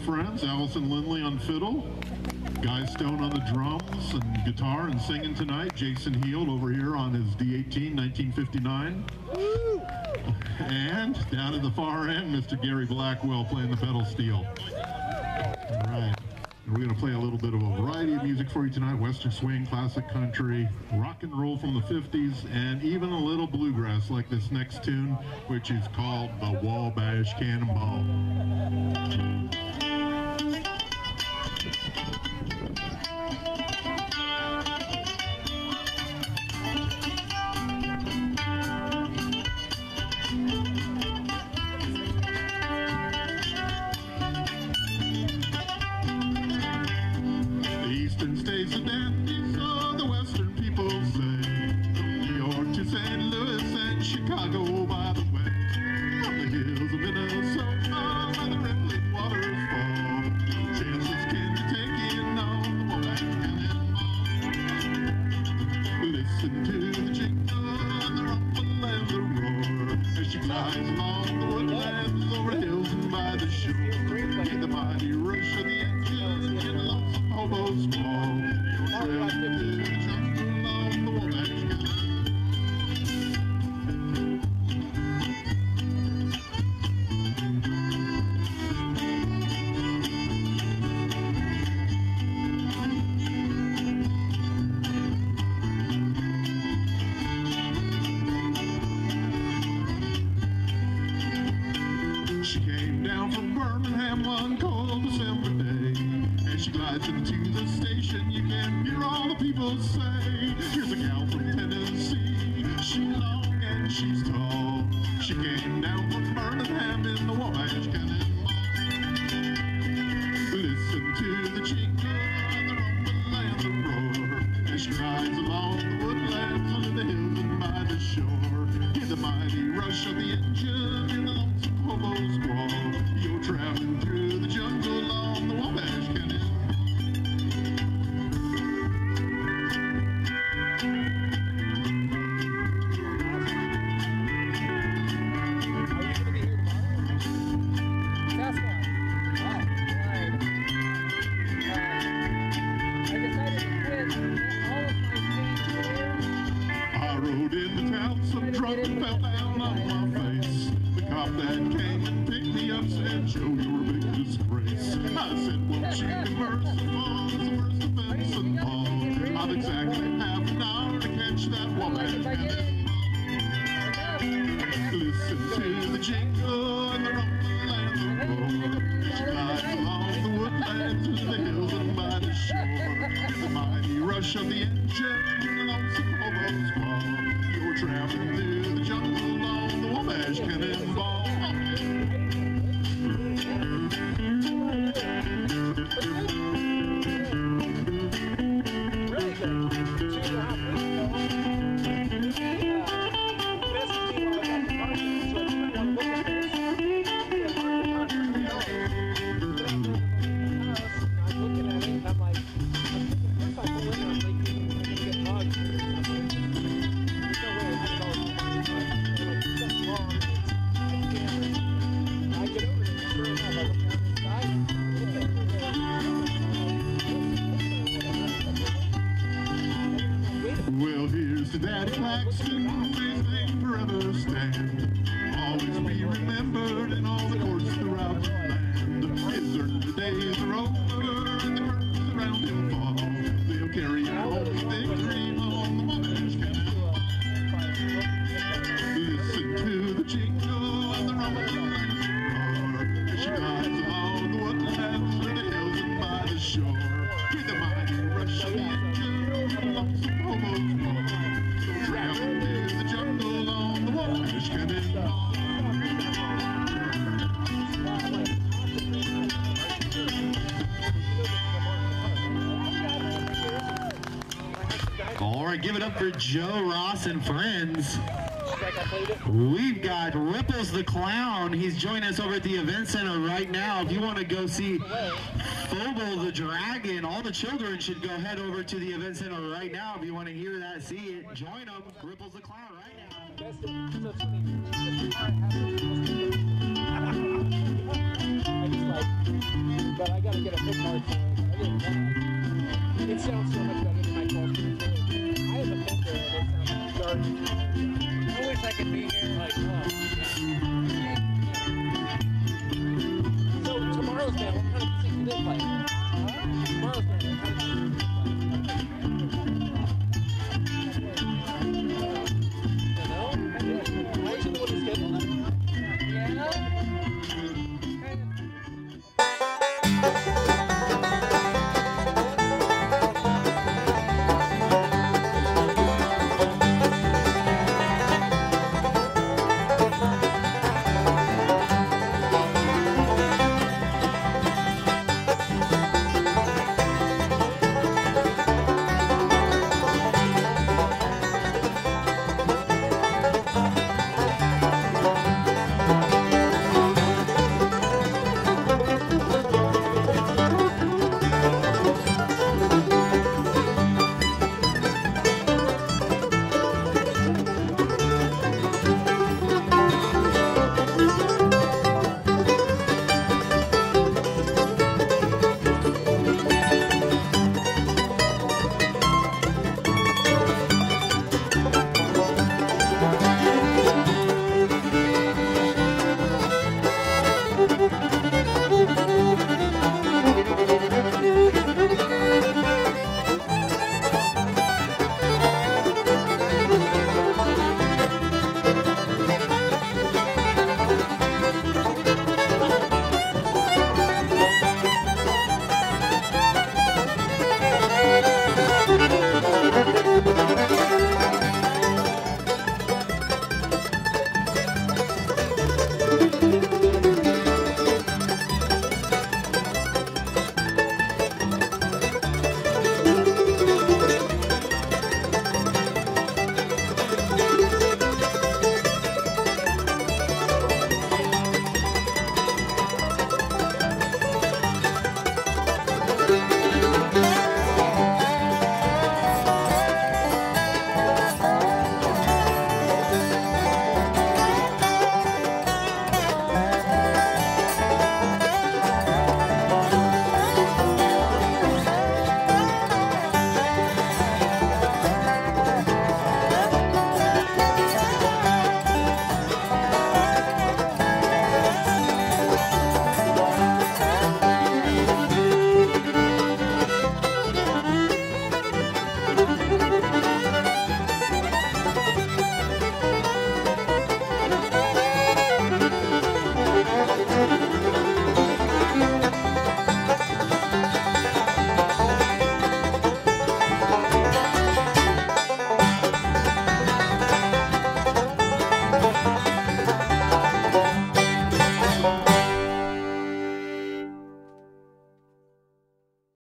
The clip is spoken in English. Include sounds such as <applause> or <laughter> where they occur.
friends. Allison Lindley on fiddle, Guy Stone on the drums and guitar and singing tonight. Jason Heald over here on his D18 1959. And down at the far end, Mr. Gary Blackwell playing the pedal steel. All right. We're going to play a little bit of a variety of music for you tonight. Western swing, classic country, rock and roll from the 50s, and even a little bluegrass like this next tune, which is called the Wabash Cannonball. She glides along the woodlands over hills and by the shore. Hear the mighty rush of the engine in a lonesome hobo some fell down on my face. The cop that came and picked me up said, Joe, you're a big disgrace. I said, won't you be merciful? It's the first offense and all. I've exactly half an hour to catch that woman. Listen to the jingle Daddy All right, give it up for Joe Ross and friends. We've got Ripples the Clown. He's joining us over at the event center right now. If you want to go see Fooble the Dragon, all the children should go head over to the event center right now. If you want to hear that, see it, join them. Ripples the Clown right now. <laughs> It. Sounds so much better than my controller. I have a Fender and it sounds um, dark. I wish I could be here. Like, oh,